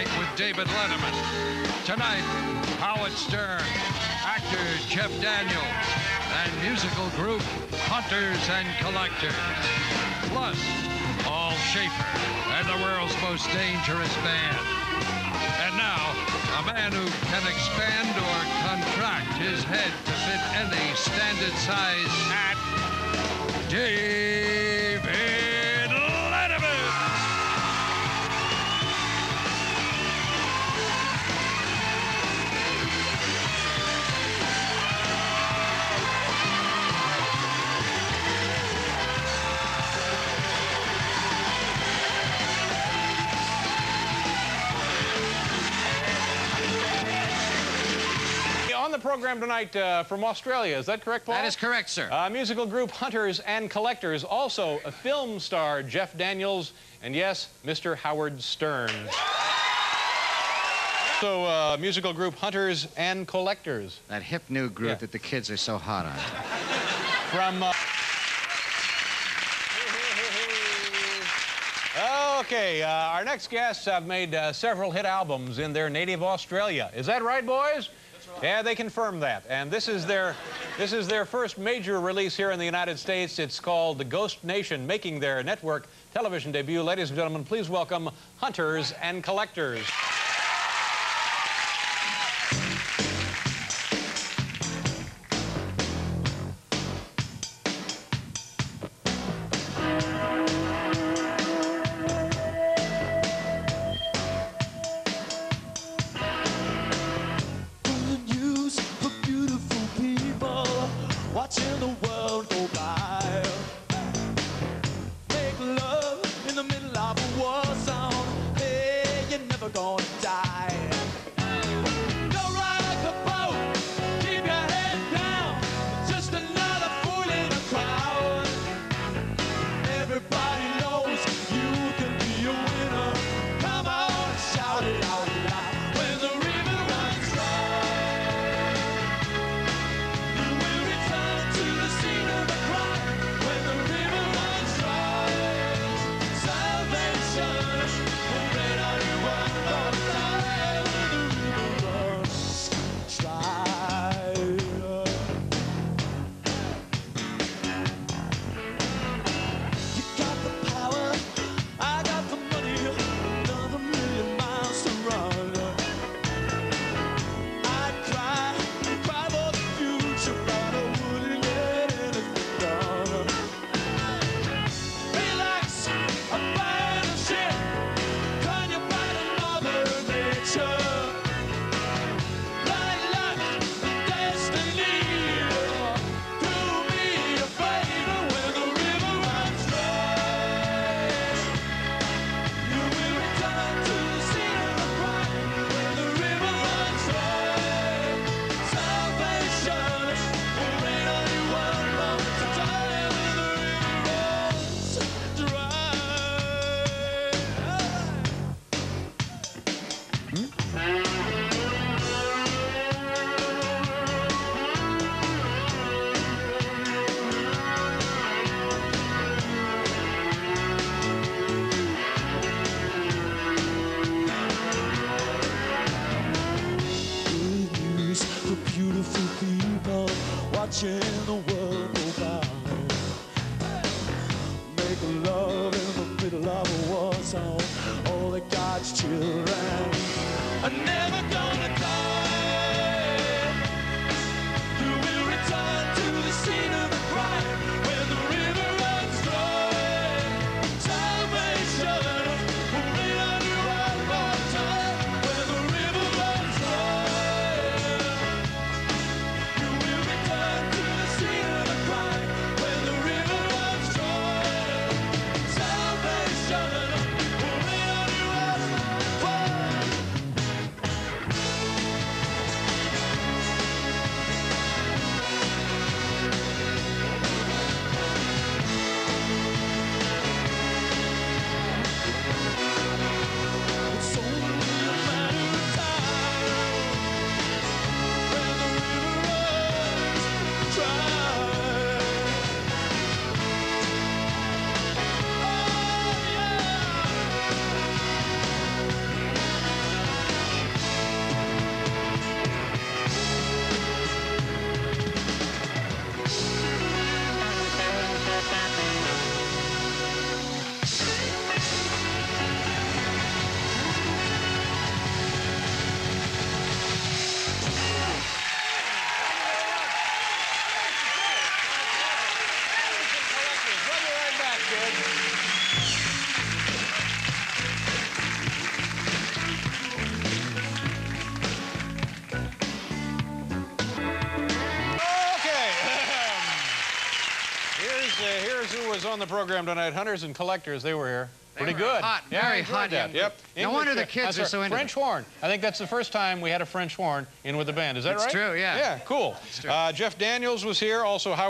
Tonight with David Letterman. Tonight, Howard Stern, actor Jeff Daniels, and musical group Hunters and Collectors. Plus, Paul Shaffer and the world's most dangerous band. And now, a man who can expand or contract his head to fit any standard size hat, David program tonight uh, from Australia, is that correct, Paul? That is correct, sir. Uh, musical group Hunters and Collectors, also a film star Jeff Daniels, and yes, Mr. Howard Stern. So, uh, musical group Hunters and Collectors That hip new group Yeah. that the kids are so hot on. from. Uh... Okay, uh, our next guests have made uh, several hit albums in their native Australia. Is that right, boys? Yeah, they confirm that. And this is their this is their first major release here in the United States. It's called The Ghost Nation, making their network television debut. Ladies and gentlemen, please welcome Hunters and Collectors. Watching the world go by. Make love in the middle of a war zone. All the God's children are never here's was on the program tonight. Hunters and collectors, they were here. They Pretty were good. hot, yeah, I very hot that. Yep. group. No wonder the kids are so into French them. horn. I think that's the first time we had a French horn in with the band. Is that It's right? true, yeah. Yeah, cool. true. Uh, Jeff Daniels was here. Also, Howard